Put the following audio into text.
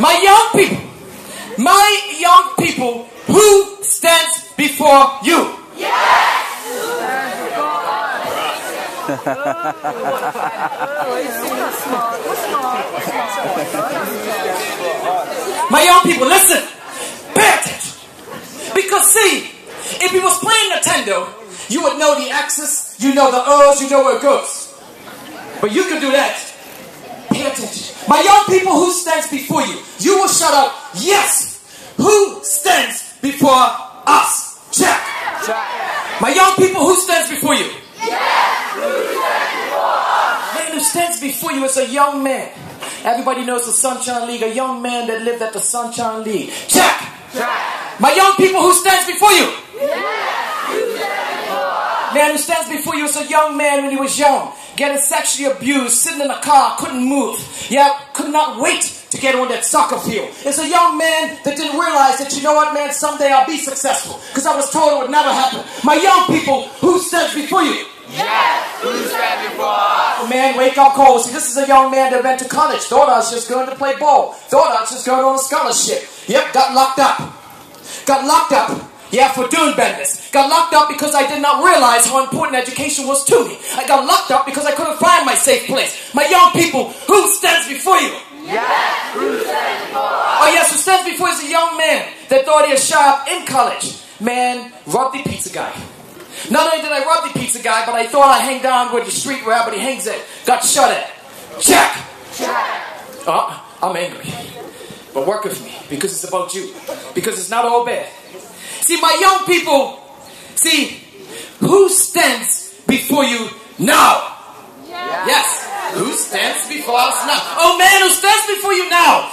My young people, my young people, who stands before you? Yes! my young people, listen. Pay attention. Because see, if he was playing Nintendo, you would know the axis, you know the O's, you know where it goes. But you can do that. Pay attention. My young people who stands before shout out, yes. Who stands before us? Check. My young people who stands before you? Yes. Man who stands before you is a young man. Everybody knows the Sunshine League, a young man that lived at the Sunshine League. Check. My young people who stands before you? Yes. Man who stands before you is a young man when he was young, getting sexually abused, sitting in a car, couldn't move. Yeah, could not wait to get on that soccer field. It's a young man that didn't realize that, you know what, man, someday I'll be successful. Because I was told it would never happen. My young people, who stands before you? Oh, man, wake up cold. See, this is a young man that went to college. Thought I was just going to play ball. Thought I was just going on a scholarship. Yep, got locked up. Got locked up. Yeah, for doing badness. Got locked up because I did not realize how important education was to me. I got locked up because I couldn't find my safe place. My young people, who stands before you? Yes, who stands before us? Oh yes, who stands before is a young man that thought he was sharp in college. Man, robbed the pizza guy. Not only did I rob the pizza guy, but I thought I hang down where the street where everybody hangs at. Got shot at. Check. Oh, uh, I'm angry. But work with me because it's about you. Because it's not all bad. See, my young people, see, who stands before you now? Yes. Who stands before us now? Oh man, who stands before you now?